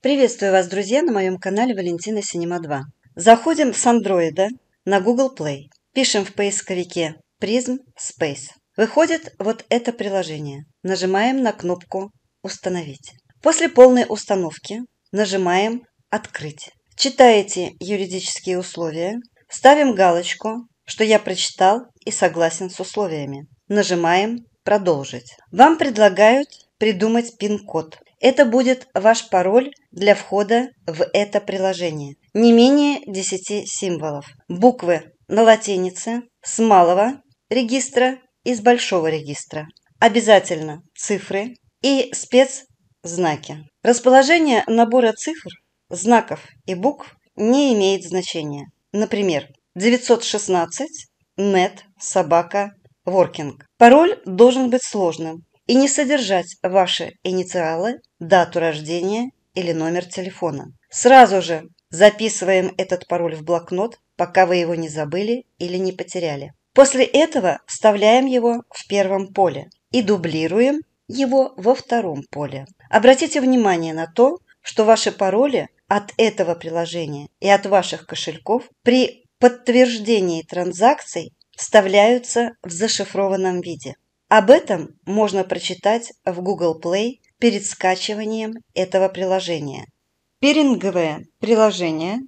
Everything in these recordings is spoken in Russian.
Приветствую вас, друзья, на моем канале Валентина Синема 2. Заходим с андроида на Google Play. Пишем в поисковике Prism Space. Выходит вот это приложение. Нажимаем на кнопку «Установить». После полной установки нажимаем «Открыть». Читаете юридические условия, ставим галочку, что я прочитал и согласен с условиями. Нажимаем «Продолжить». Вам предлагают придумать пин-код. Это будет ваш пароль для входа в это приложение. Не менее 10 символов. Буквы на латинице, с малого регистра и с большого регистра. Обязательно цифры и спецзнаки. Расположение набора цифр знаков и букв не имеет значения. Например, 916 net собака working. Пароль должен быть сложным и не содержать ваши инициалы, дату рождения или номер телефона. Сразу же записываем этот пароль в блокнот, пока вы его не забыли или не потеряли. После этого вставляем его в первом поле и дублируем его во втором поле. Обратите внимание на то, что ваши пароли от этого приложения и от ваших кошельков при подтверждении транзакций вставляются в зашифрованном виде. Об этом можно прочитать в Google Play перед скачиванием этого приложения. Пиринговое приложение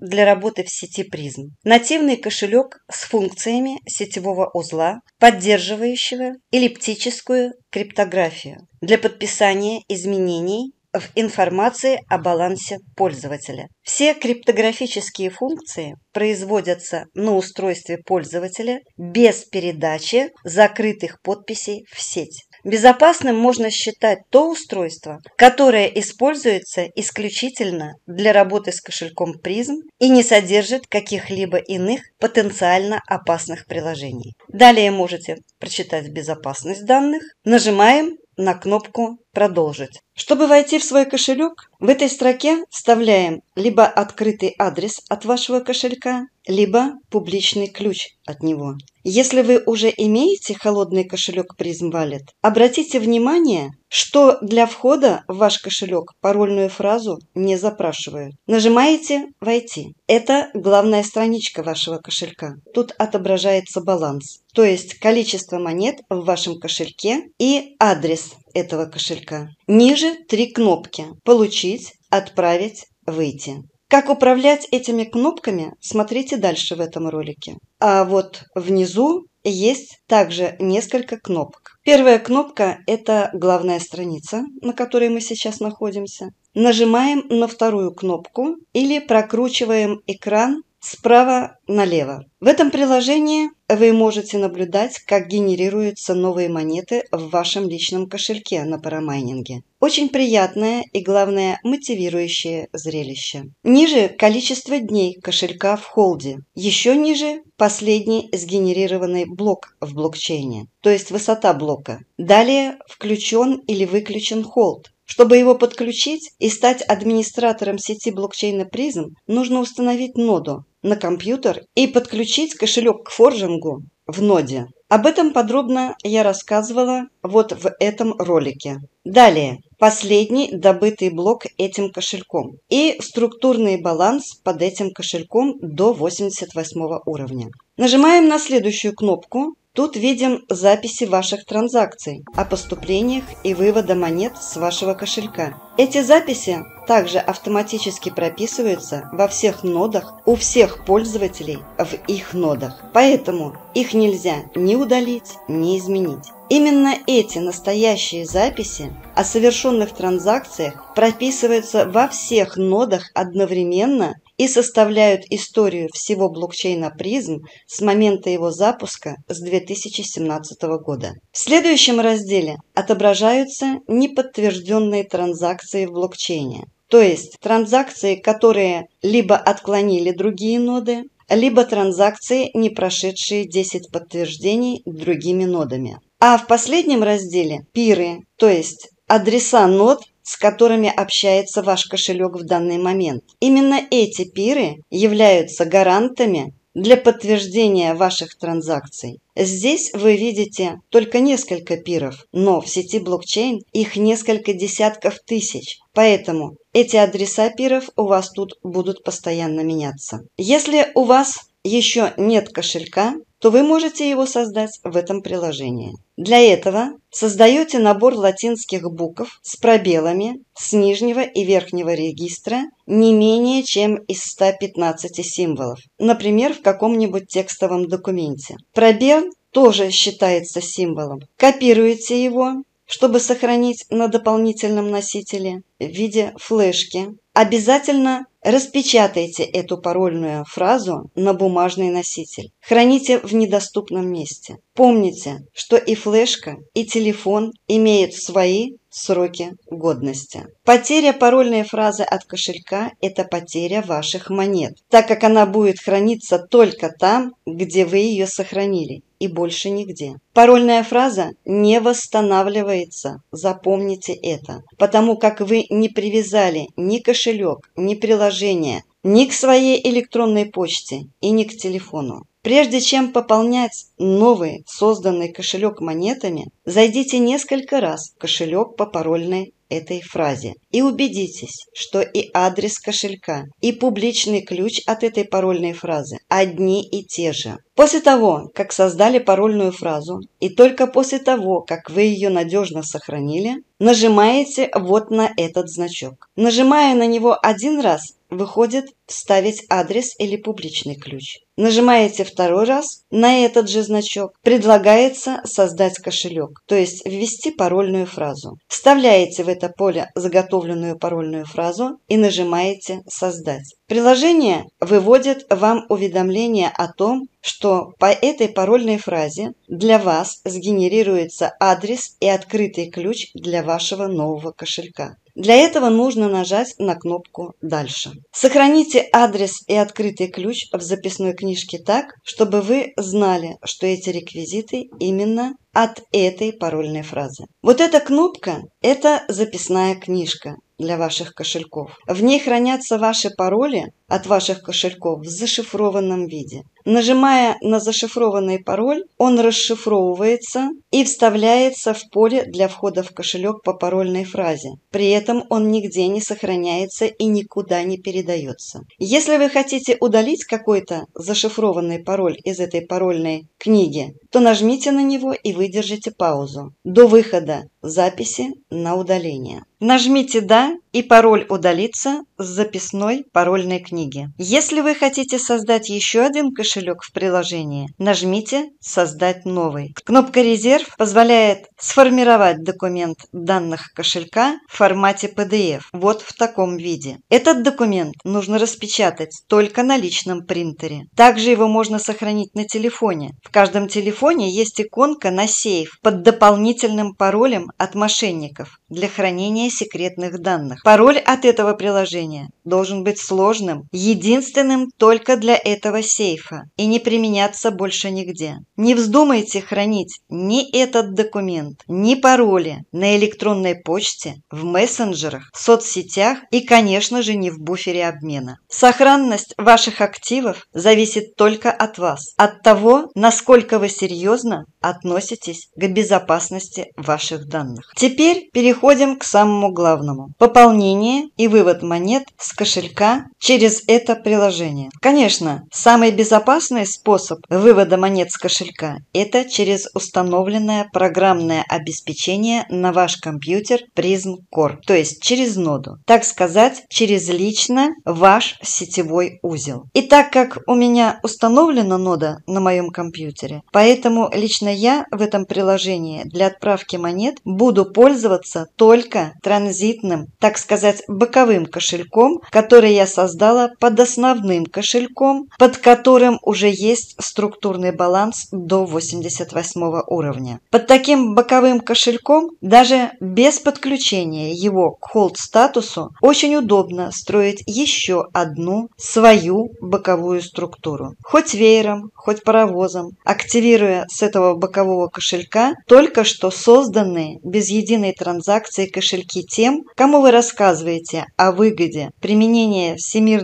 для работы в сети призм. Нативный кошелек с функциями сетевого узла, поддерживающего эллиптическую криптографию для подписания изменений в информации о балансе пользователя. Все криптографические функции производятся на устройстве пользователя без передачи закрытых подписей в сеть. Безопасным можно считать то устройство, которое используется исключительно для работы с кошельком призм и не содержит каких-либо иных потенциально опасных приложений. Далее можете прочитать безопасность данных. Нажимаем на кнопку «Продолжить». Чтобы войти в свой кошелек, в этой строке вставляем либо открытый адрес от вашего кошелька, либо публичный ключ от него. Если вы уже имеете холодный кошелек Prism Wallet, обратите внимание, что для входа в ваш кошелек парольную фразу не запрашивают. Нажимаете «Войти». Это главная страничка вашего кошелька. Тут отображается баланс, то есть количество монет в вашем кошельке и адрес этого кошелька. Ниже три кнопки «Получить», «Отправить», «Выйти». Как управлять этими кнопками, смотрите дальше в этом ролике. А вот внизу есть также несколько кнопок. Первая кнопка – это главная страница, на которой мы сейчас находимся. Нажимаем на вторую кнопку или прокручиваем экран справа налево. В этом приложении вы можете наблюдать, как генерируются новые монеты в вашем личном кошельке на парамайнинге. Очень приятное и, главное, мотивирующее зрелище. Ниже количество дней кошелька в холде. Еще ниже последний сгенерированный блок в блокчейне, то есть высота блока. Далее включен или выключен холд. Чтобы его подключить и стать администратором сети блокчейна Prism, нужно установить ноду на компьютер и подключить кошелек к форжингу в ноде. Об этом подробно я рассказывала вот в этом ролике. Далее, последний добытый блок этим кошельком и структурный баланс под этим кошельком до 88 уровня. Нажимаем на следующую кнопку Тут видим записи ваших транзакций о поступлениях и вывода монет с вашего кошелька. Эти записи также автоматически прописываются во всех нодах у всех пользователей в их нодах. Поэтому их нельзя ни удалить, ни изменить. Именно эти настоящие записи о совершенных транзакциях прописываются во всех нодах одновременно и составляют историю всего блокчейна призм с момента его запуска с 2017 года. В следующем разделе отображаются неподтвержденные транзакции в блокчейне, то есть транзакции, которые либо отклонили другие ноды, либо транзакции, не прошедшие 10 подтверждений другими нодами. А в последнем разделе пиры, то есть адреса нод, с которыми общается ваш кошелек в данный момент. Именно эти пиры являются гарантами для подтверждения ваших транзакций. Здесь вы видите только несколько пиров, но в сети блокчейн их несколько десятков тысяч, поэтому эти адреса пиров у вас тут будут постоянно меняться. Если у вас еще нет кошелька, то вы можете его создать в этом приложении. Для этого создаете набор латинских букв с пробелами с нижнего и верхнего регистра не менее чем из 115 символов, например, в каком-нибудь текстовом документе. Пробел тоже считается символом. Копируете его, чтобы сохранить на дополнительном носителе в виде флешки. Обязательно Распечатайте эту парольную фразу на бумажный носитель. Храните в недоступном месте. Помните, что и флешка, и телефон имеют свои сроки годности. Потеря парольной фразы от кошелька – это потеря ваших монет, так как она будет храниться только там, где вы ее сохранили, и больше нигде. Парольная фраза не восстанавливается, запомните это, потому как вы не привязали ни кошелек, ни приложение, ни к своей электронной почте и ни к телефону. Прежде чем пополнять новый созданный кошелек монетами, зайдите несколько раз в кошелек по парольной этой фразе и убедитесь, что и адрес кошелька, и публичный ключ от этой парольной фразы одни и те же. После того, как создали парольную фразу, и только после того, как вы ее надежно сохранили, нажимаете вот на этот значок. Нажимая на него один раз, выходит вставить адрес или публичный ключ. Нажимаете второй раз на этот же значок. Предлагается создать кошелек, то есть ввести парольную фразу. Вставляете в это поле заготовленную парольную фразу и нажимаете «Создать». Приложение выводит вам уведомление о том, что по этой парольной фразе для вас сгенерируется адрес и открытый ключ для вашего нового кошелька. Для этого нужно нажать на кнопку «Дальше». Сохраните адрес и открытый ключ в записной книжке так, чтобы вы знали, что эти реквизиты именно от этой парольной фразы. Вот эта кнопка – это записная книжка для ваших кошельков. В ней хранятся ваши пароли от ваших кошельков в зашифрованном виде. Нажимая на зашифрованный пароль, он расшифровывается и вставляется в поле для входа в кошелек по парольной фразе. При этом он нигде не сохраняется и никуда не передается. Если вы хотите удалить какой-то зашифрованный пароль из этой парольной книги, то нажмите на него и выдержите паузу до выхода записи на удаление. Нажмите «Да» и пароль удалится с записной парольной книги. Если вы хотите создать еще один кошелек в приложении, нажмите «Создать новый». Кнопка «Резерв» позволяет сформировать документ данных кошелька в формате PDF, вот в таком виде. Этот документ нужно распечатать только на личном принтере. Также его можно сохранить на телефоне. В каждом телефоне есть иконка на сейф под дополнительным паролем от мошенников для хранения секретных данных. Пароль от этого приложения должен быть сложным, единственным только для этого сейфа и не применяться больше нигде. Не вздумайте хранить ни этот документ, ни пароли на электронной почте, в мессенджерах, соцсетях и, конечно же, не в буфере обмена. Сохранность ваших активов зависит только от вас, от того, насколько вы серьезно относитесь к безопасности ваших данных. Теперь переходим к самому главному – пополнение и вывод монет с кошелька через это приложение. Конечно, самый безопасный способ вывода монет с кошелька – это через установленное программное обеспечение на ваш компьютер Prism Core, то есть через ноду, так сказать, через лично ваш сетевой узел. И так как у меня установлена нода на моем компьютере, поэтому лично я в этом приложении для отправки монет буду пользоваться только транзитным, так сказать, боковым кошельком, который я создала под основным кошельком, под которым уже есть структурный баланс до 88 уровня. Под таким боковым кошельком, даже без подключения его к холд-статусу, очень удобно строить еще одну свою боковую структуру. Хоть веером, хоть паровозом, активируя с этого бокового кошелька только что созданные без единой транзакции кошельки тем, кому вы рассказываете о выгоде применения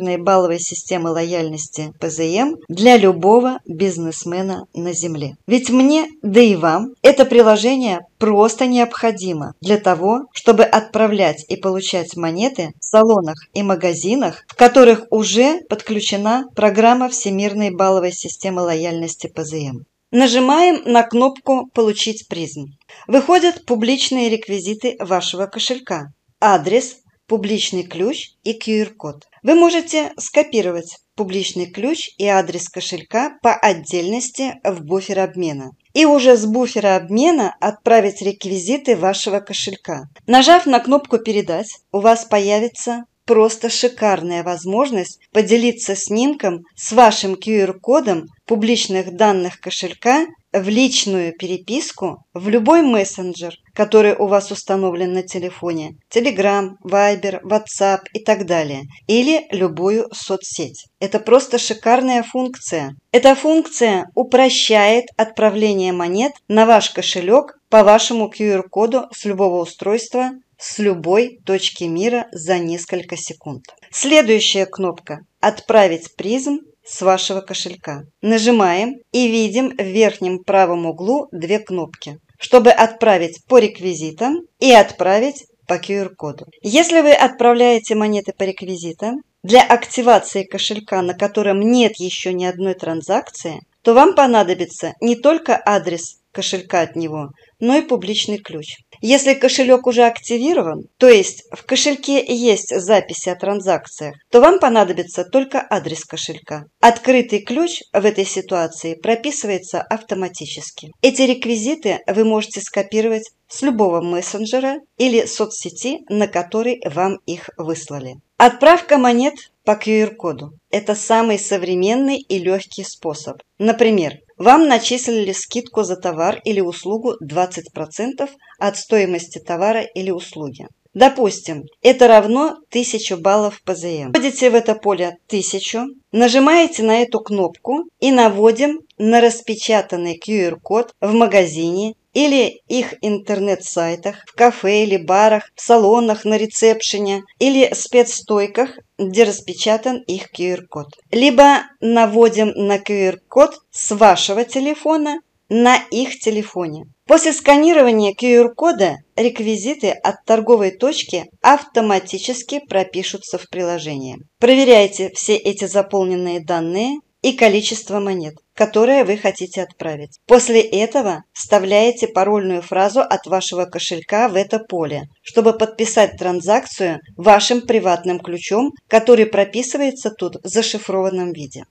всемирной балловой системы лояльности ПЗМ для любого бизнесмена на Земле. Ведь мне, да и вам, это приложение просто необходимо для того, чтобы отправлять и получать монеты в салонах и магазинах, в которых уже подключена программа Всемирной балловой системы лояльности ПЗМ. Нажимаем на кнопку «Получить призм». Выходят публичные реквизиты вашего кошелька. Адрес, публичный ключ и QR-код. Вы можете скопировать публичный ключ и адрес кошелька по отдельности в буфер обмена. И уже с буфера обмена отправить реквизиты вашего кошелька. Нажав на кнопку «Передать», у вас появится просто шикарная возможность поделиться снимком с вашим QR-кодом публичных данных кошелька в личную переписку в любой мессенджер, который у вас установлен на телефоне, Telegram, Viber, WhatsApp и так далее, или любую соцсеть. Это просто шикарная функция. Эта функция упрощает отправление монет на ваш кошелек по вашему QR-коду с любого устройства с любой точки мира за несколько секунд. Следующая кнопка «Отправить призм» с вашего кошелька. Нажимаем и видим в верхнем правом углу две кнопки, чтобы отправить по реквизитам и отправить по QR-коду. Если вы отправляете монеты по реквизитам, для активации кошелька, на котором нет еще ни одной транзакции, то вам понадобится не только адрес кошелька от него, но и публичный ключ. Если кошелек уже активирован, то есть в кошельке есть записи о транзакциях, то вам понадобится только адрес кошелька. Открытый ключ в этой ситуации прописывается автоматически. Эти реквизиты вы можете скопировать с любого мессенджера или соцсети, на который вам их выслали. Отправка монет по QR-коду – это самый современный и легкий способ. Например, вам начислили скидку за товар или услугу 20% от стоимости товара или услуги. Допустим, это равно 1000 баллов ПЗМ. Вводите в это поле 1000, нажимаете на эту кнопку и наводим на распечатанный QR-код в магазине или их интернет-сайтах, в кафе или барах, в салонах на ресепшене или спецстойках, где распечатан их QR-код. Либо наводим на QR-код с вашего телефона на их телефоне. После сканирования QR-кода реквизиты от торговой точки автоматически пропишутся в приложение. Проверяйте все эти заполненные данные и количество монет, которые вы хотите отправить. После этого вставляете парольную фразу от вашего кошелька в это поле, чтобы подписать транзакцию вашим приватным ключом, который прописывается тут в зашифрованном виде.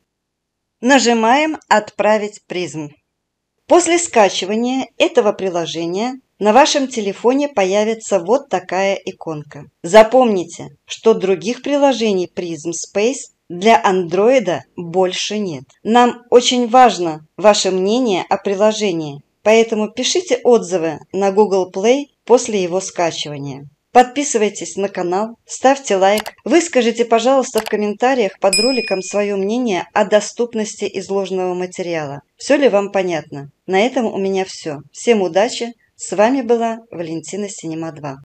Нажимаем «Отправить призм». После скачивания этого приложения на вашем телефоне появится вот такая иконка. Запомните, что других приложений Prism Space для андроида больше нет. Нам очень важно ваше мнение о приложении, поэтому пишите отзывы на Google Play после его скачивания. Подписывайтесь на канал, ставьте лайк, выскажите, пожалуйста, в комментариях под роликом свое мнение о доступности изложенного материала. Все ли вам понятно? На этом у меня все. Всем удачи! С вами была Валентина Синема 2.